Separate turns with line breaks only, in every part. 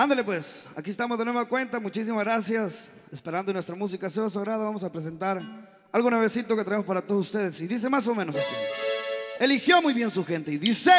Ándale pues, aquí estamos de nueva cuenta, muchísimas gracias. Esperando nuestra música sea agrado, vamos a presentar algo nuevecito que traemos para todos ustedes. Y dice más o menos así. Eligió muy bien su gente y dice...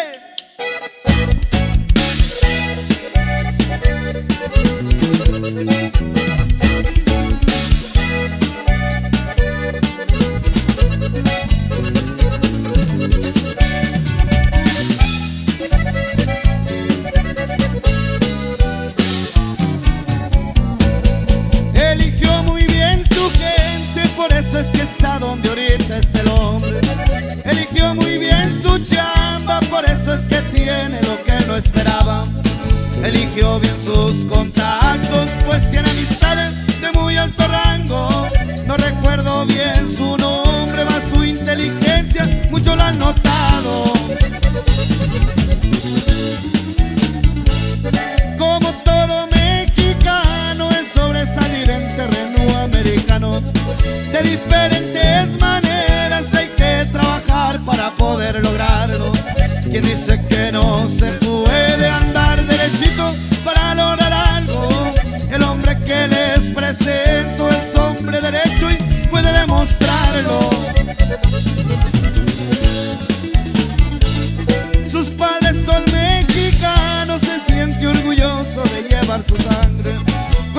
Bien sus contactos, pues tiene amistades de muy alto rango. No recuerdo bien su nombre, va su inteligencia, mucho lo han notado. Como todo mexicano es sobresalir en terreno americano. De diferentes maneras hay que trabajar para poder lograrlo. Quien dice que no se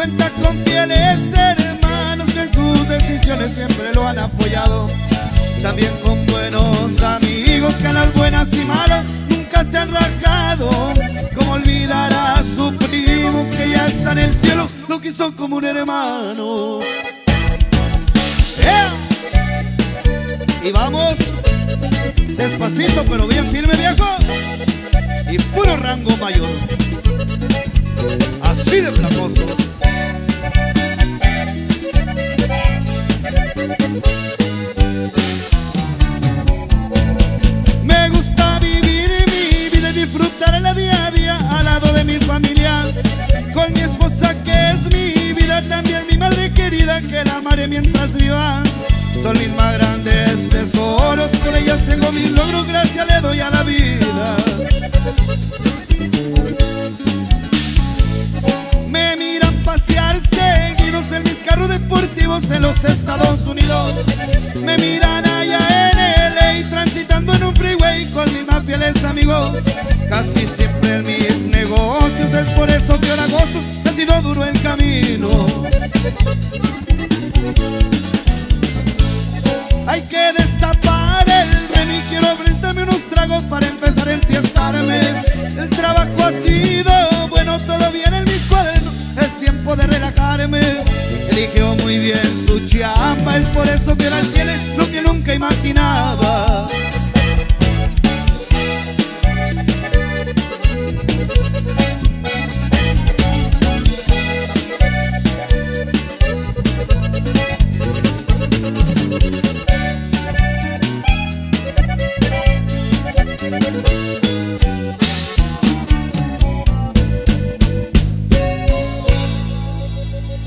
Cuenta con fieles hermanos que en sus decisiones siempre lo han apoyado. También con buenos amigos que a las buenas y malas nunca se han rajado. Como olvidar a su primo que ya está en el cielo, lo quiso como un hermano. ¡Ea! Y vamos Despacito, pero bien firme, viejo. Y puro rango mayor. Así de flacoso. Me gusta vivir mi vida y disfrutar la día a día al lado de mi familia. Con mi esposa que es mi vida, también mi madre querida que la amaré mientras viva. Son mis más grandes tesoros, con ellas tengo mis logros, gracias le doy a en los Estados Unidos. Me miran allá en LA transitando en un freeway con mis más fieles amigos. Casi siempre en mis negocios es por eso que ahora gozo. Ha sido duro el camino.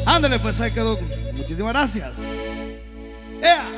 Ándale, pues ahí quedó. Muchísimas gracias. ¡Ea!